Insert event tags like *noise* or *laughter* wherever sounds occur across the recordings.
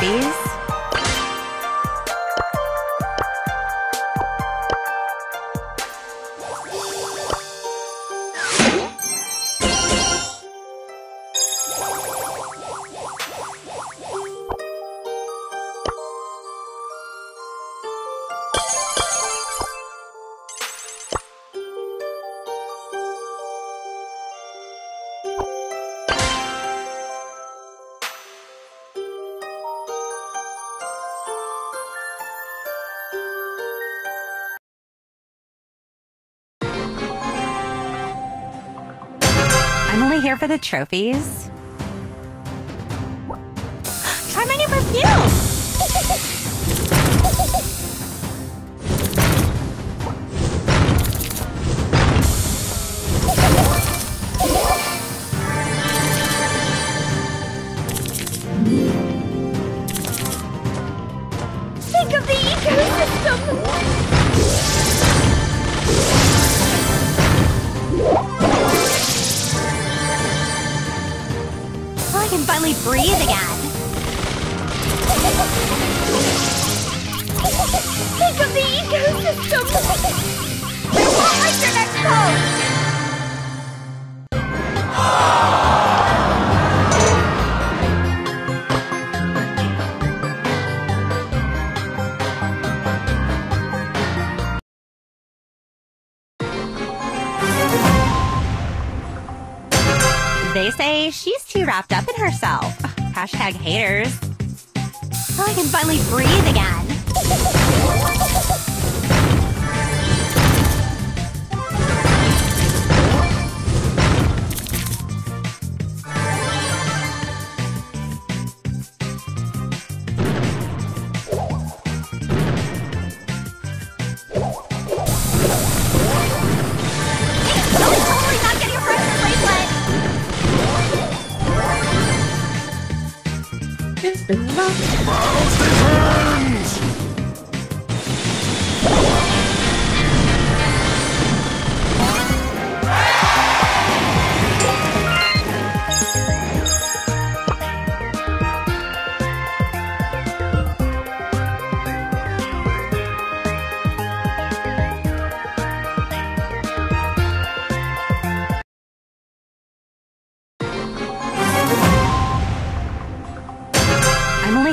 Bees. here for the trophies? can finally breathe again. Think of the ecosystem! We're like your next home! wrapped up in herself. Hashtag haters. Oh, I can finally breathe again. Exato.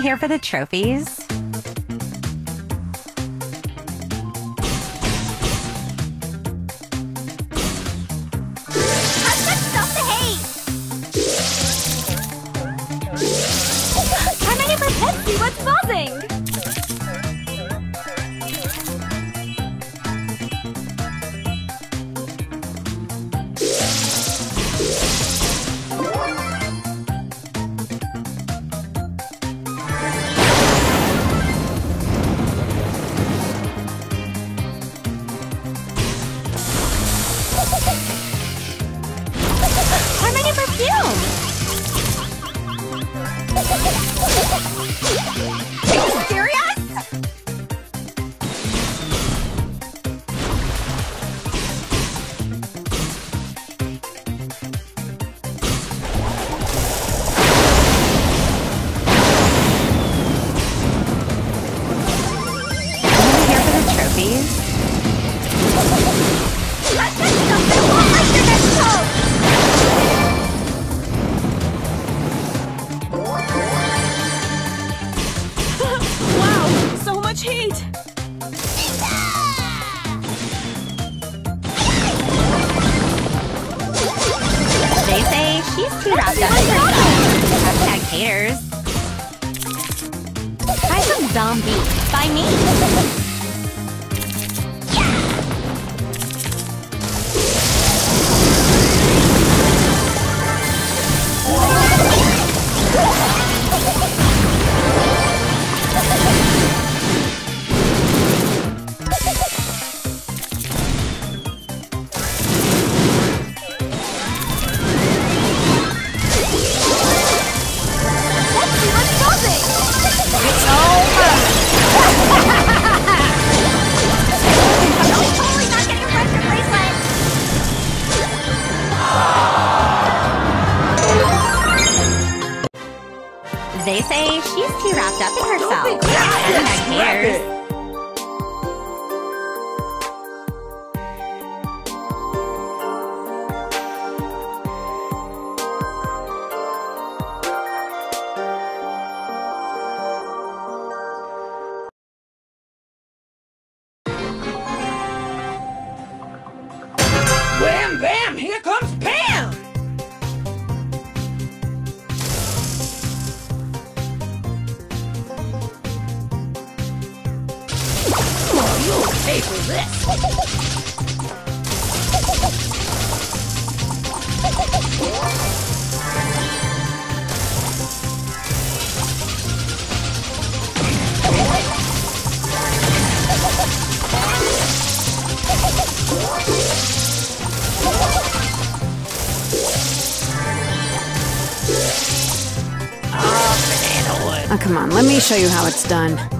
here for the trophies? by me. *laughs* come on, let me show you how it's done.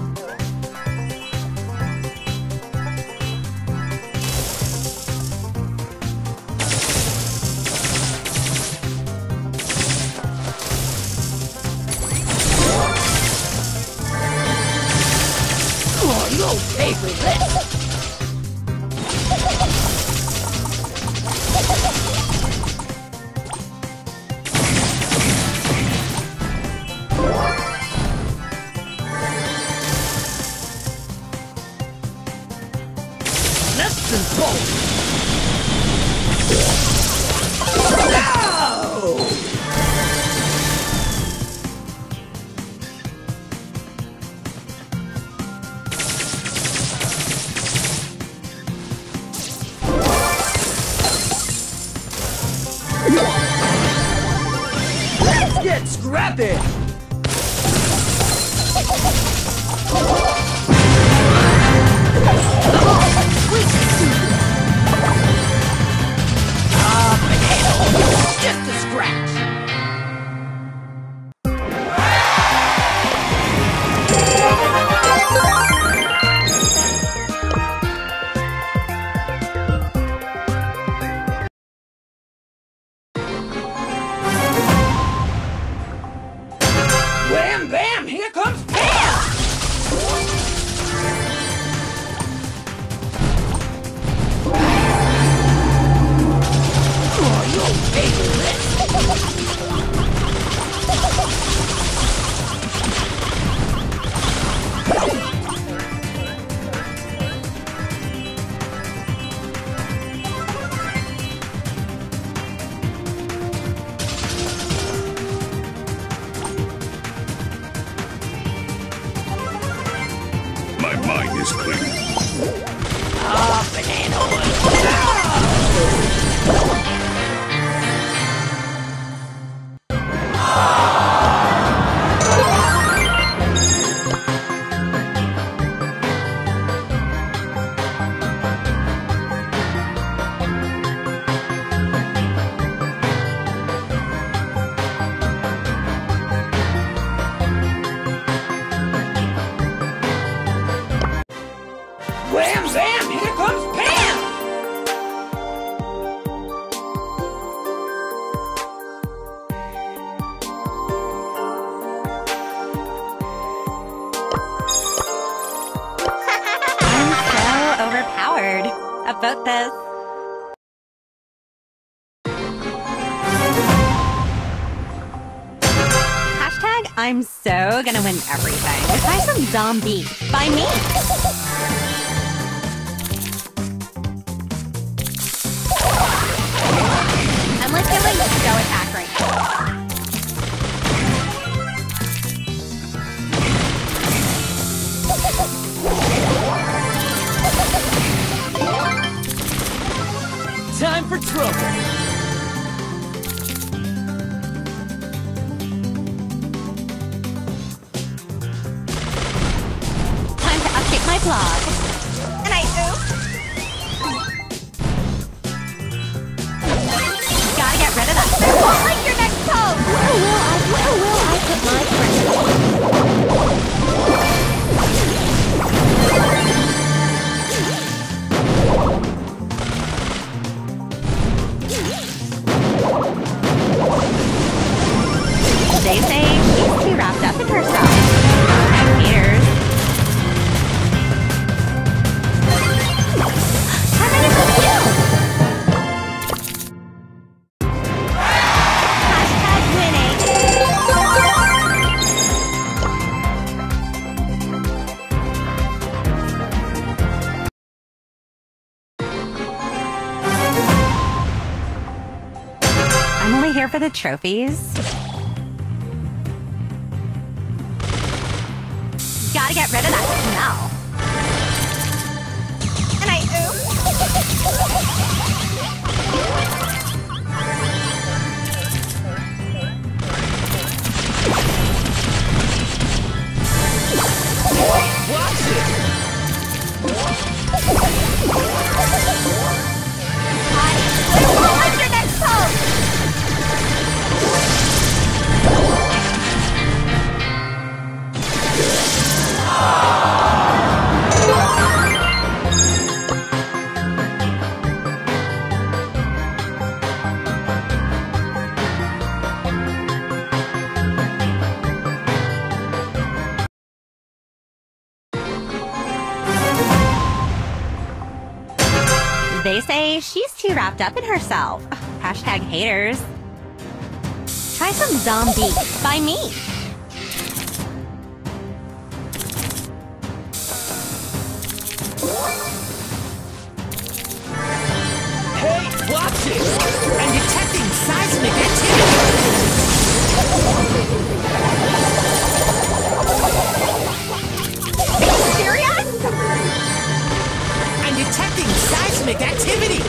I'm so gonna win everything. Buy some zombie. Buy me. I'm like attack right now. Time for trouble! Trophies. Gotta get rid of that smell. And I Watch it! What's They say she's too wrapped up in herself. *sighs* Hashtag haters. Try some zombie by me. Hey, watch it! I'm detecting seismic activity! Detecting seismic activity!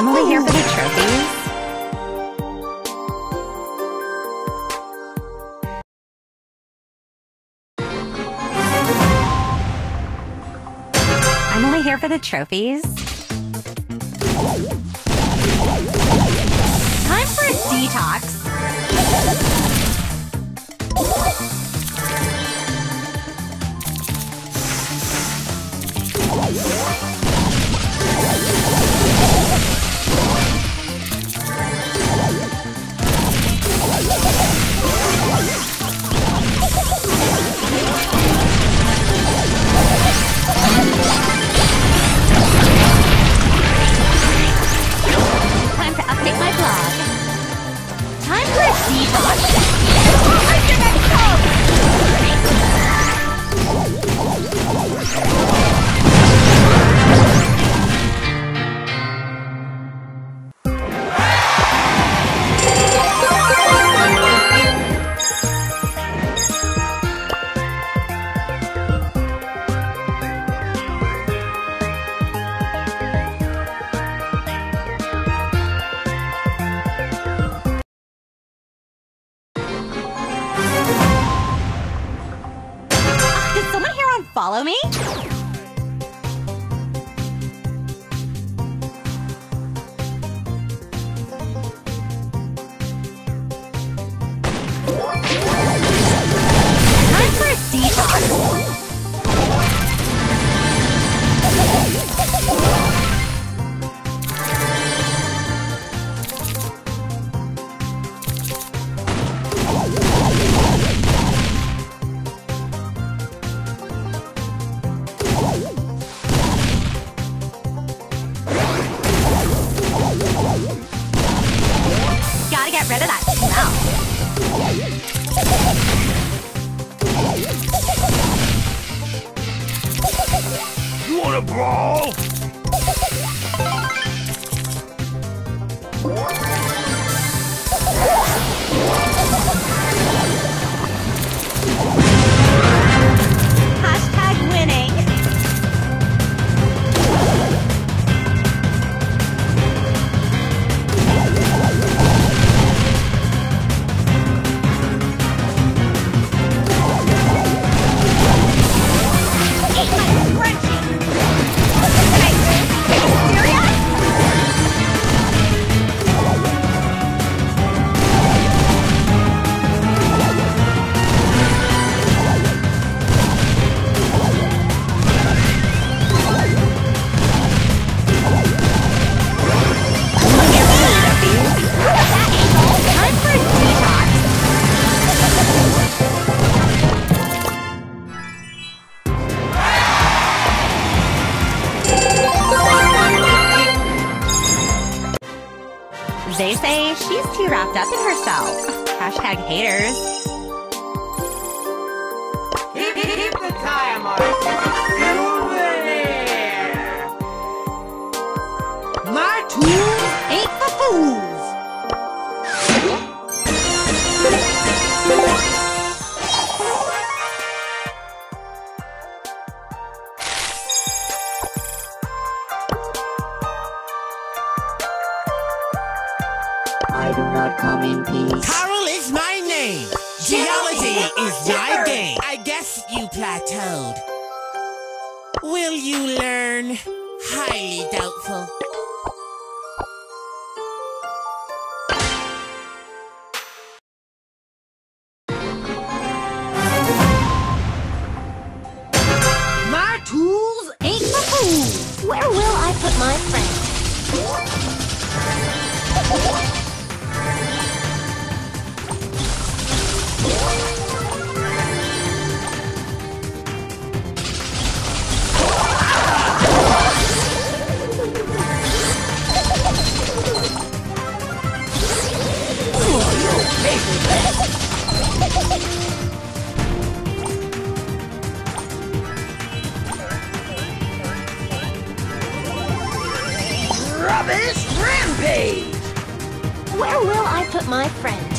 I'm only here for the trophies. I'm only here for the trophies. Whoa! wrapped up in herself. Hashtag haters. Carol is my name. Geology is my game. I guess you plateaued. Will you learn? Highly doubtful. Where will I put my friend?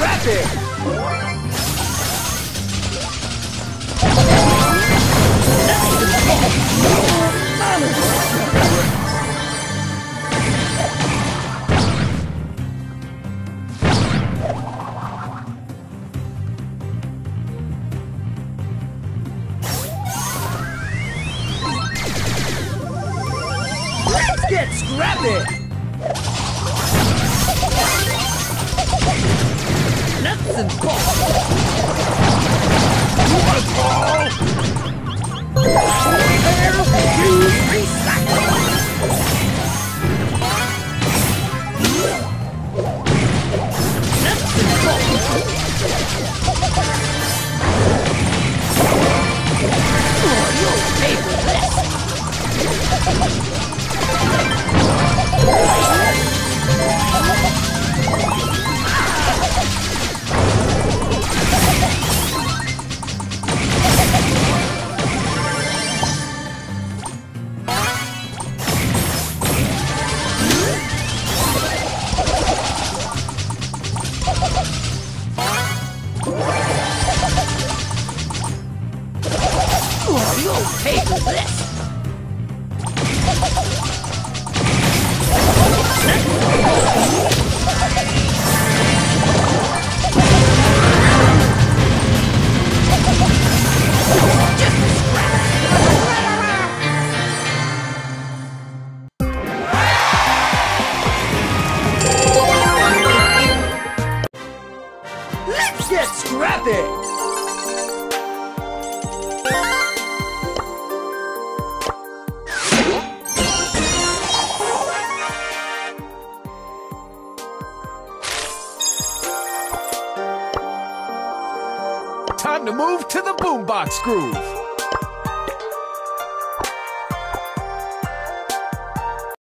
Get scrappy!